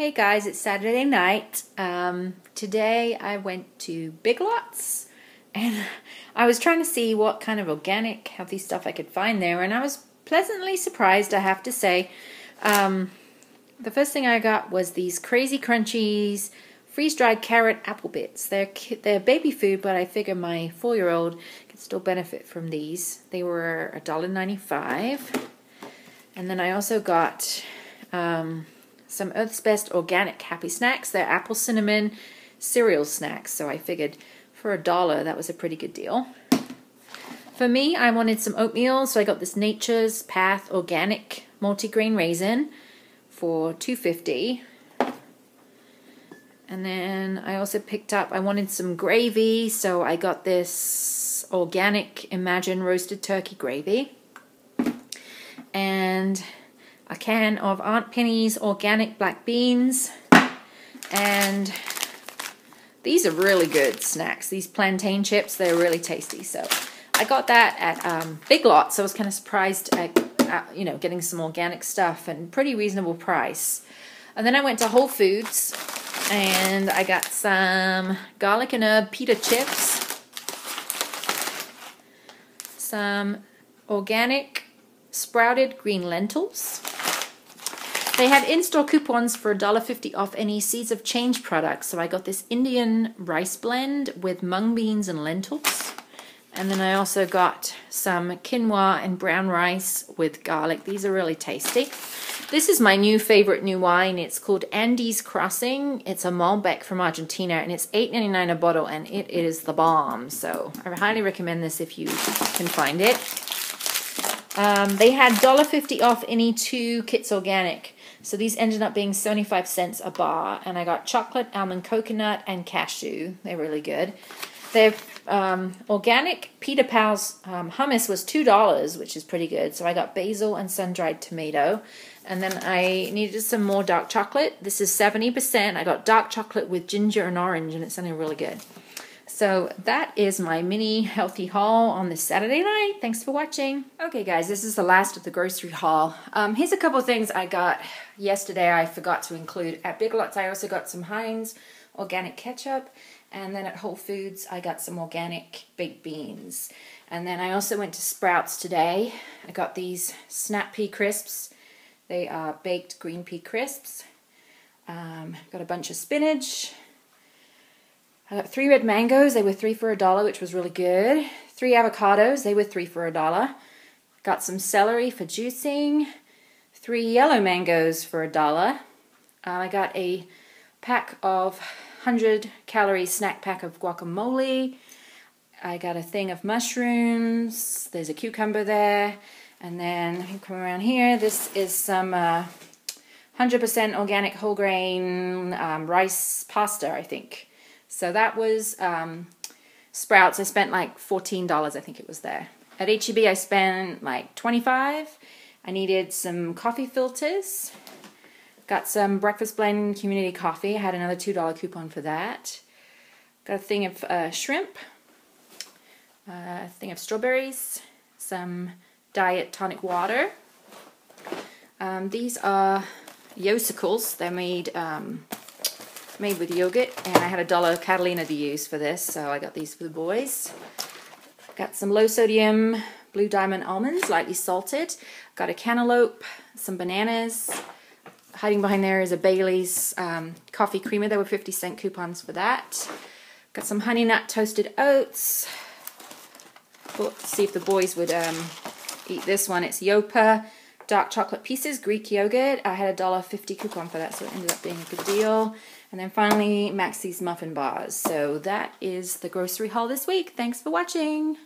Hey guys, it's Saturday night. Um, today I went to Big Lots and I was trying to see what kind of organic, healthy stuff I could find there, and I was pleasantly surprised, I have to say. Um, the first thing I got was these crazy crunchies freeze dried carrot apple bits. They're they're baby food, but I figure my four year old can still benefit from these. They were $1.95. And then I also got um, some Earth's Best organic happy snacks. They're apple cinnamon cereal snacks. So I figured for a dollar that was a pretty good deal. For me, I wanted some oatmeal, so I got this Nature's Path organic multigrain raisin for 250. And then I also picked up I wanted some gravy, so I got this organic Imagine roasted turkey gravy. And a can of Aunt Penny's organic black beans. And these are really good snacks. These plantain chips, they're really tasty. So I got that at um, Big Lots. So I was kind of surprised at, at, you know, getting some organic stuff and pretty reasonable price. And then I went to Whole Foods and I got some garlic and herb pita chips, some organic sprouted green lentils, they had in-store coupons for $1.50 off any Seeds of Change products. So I got this Indian rice blend with mung beans and lentils. And then I also got some quinoa and brown rice with garlic. These are really tasty. This is my new favorite new wine. It's called Andes Crossing. It's a Malbec from Argentina and it's $8.99 a bottle and it is the bomb. So I highly recommend this if you can find it. Um, they had $1.50 off any two Kits Organic. So these ended up being 75 cents a bar, and I got chocolate, almond, coconut, and cashew. They're really good. Their um, organic Pita Pal's um, hummus was $2, which is pretty good. So I got basil and sun-dried tomato. And then I needed some more dark chocolate. This is 70%. I got dark chocolate with ginger and orange, and it's something really good. So that is my mini healthy haul on this Saturday night. Thanks for watching. Okay guys, this is the last of the grocery haul. Um, here's a couple things I got yesterday I forgot to include. At Big Lots I also got some Heinz organic ketchup and then at Whole Foods I got some organic baked beans. And then I also went to Sprouts today. I got these snap pea crisps. They are baked green pea crisps. Um, got a bunch of spinach, I got three red mangoes. They were three for a dollar, which was really good. Three avocados. They were three for a dollar. Got some celery for juicing. Three yellow mangoes for a dollar. Uh, I got a pack of 100 calorie snack pack of guacamole. I got a thing of mushrooms. There's a cucumber there. And then you come around here. This is some 100% uh, organic whole grain um, rice pasta, I think. So that was um, Sprouts. I spent like $14, I think it was there. At HEB, I spent like 25 I needed some coffee filters. Got some Breakfast Blend Community Coffee. I had another $2 coupon for that. Got a thing of uh, shrimp. A thing of strawberries. Some diet tonic water. Um, these are Yosicles. They're made um, made with yogurt, and I had a dollar Catalina to use for this, so I got these for the boys. Got some low sodium blue diamond almonds, lightly salted. Got a cantaloupe, some bananas. Hiding behind there is a Bailey's um, coffee creamer. There were 50 cent coupons for that. Got some honey nut toasted oats. See if the boys would um, eat this one. It's Yopa dark chocolate pieces, Greek yogurt. I had a dollar fifty coupon for that, so it ended up being a good deal. And then finally, Maxie's muffin bars. So that is the grocery haul this week. Thanks for watching.